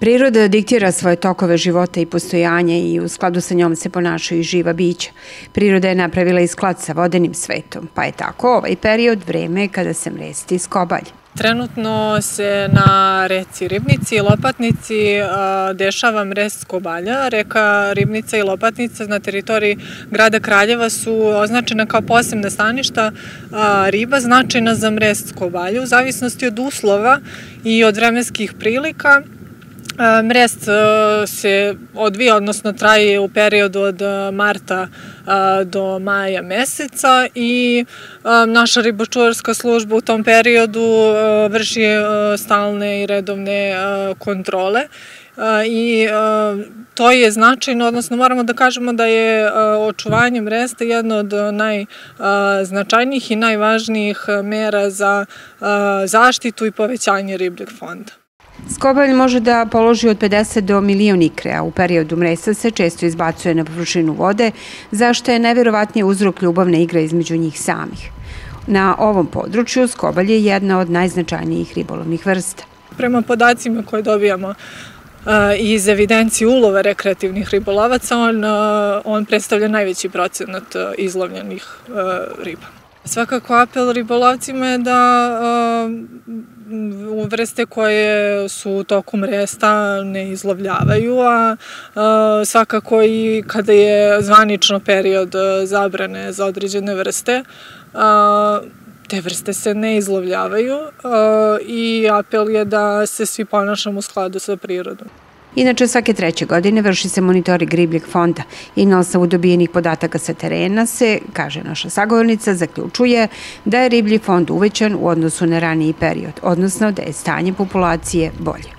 Priroda diktira svoje tokove života i postojanje i u skladu sa njom se ponašaju i živa bića. Priroda je napravila i sklad sa vodenim svetom, pa je tako ovaj period vreme kada se mresti skobalj. Trenutno se na reci Ribnici i Lopatnici dešava mrest skobalja. Reka Ribnica i Lopatnica na teritoriji grada Kraljeva su označena kao posebna staništa riba značajna za mrest skobalja u zavisnosti od uslova i od vremenskih prilika E, mrest e, se odvija, odnosno traje u periodu od e, marta do maja meseca i naša ribočuvarska služba u tom periodu vrši stalne i redovne kontrole i to je značajno, odnosno moramo da kažemo da je očuvanje mresta jedno od najznačajnijih i najvažnijih mera za zaštitu i povećanje ribljeg fonda. Skobalj može da položi od 50 do milion ikre, a u periodu mresa se često izbacuje na površinu vode, zašto je neverovatnije uzrok ljubavne igre između njih samih. Na ovom području skobalj je jedna od najznačajnijih ribolovnih vrsta. Prema podacima koje dobijamo iz evidencije ulova rekreativnih ribolovaca, on, on predstavlja najveći procenat izlovljenih riba. Svakako apel ribolovcima je da vrste koje su tokom resta ne izlovljavaju, a, svakako i kada je zvanično period zabrane za određene vrste, te vrste se ne izlovljavaju i apel je da se svi ponašamo u skladu sa prirodom. Inače, svake treće godine vrši se monitoring ribljeg fonda i na osnovu dobijenih podataka sa terena se, kaže naša sagovornica, zaključuje da je riblji fond uvećan u odnosu na raniji period, odnosno da je stanje populacije bolje.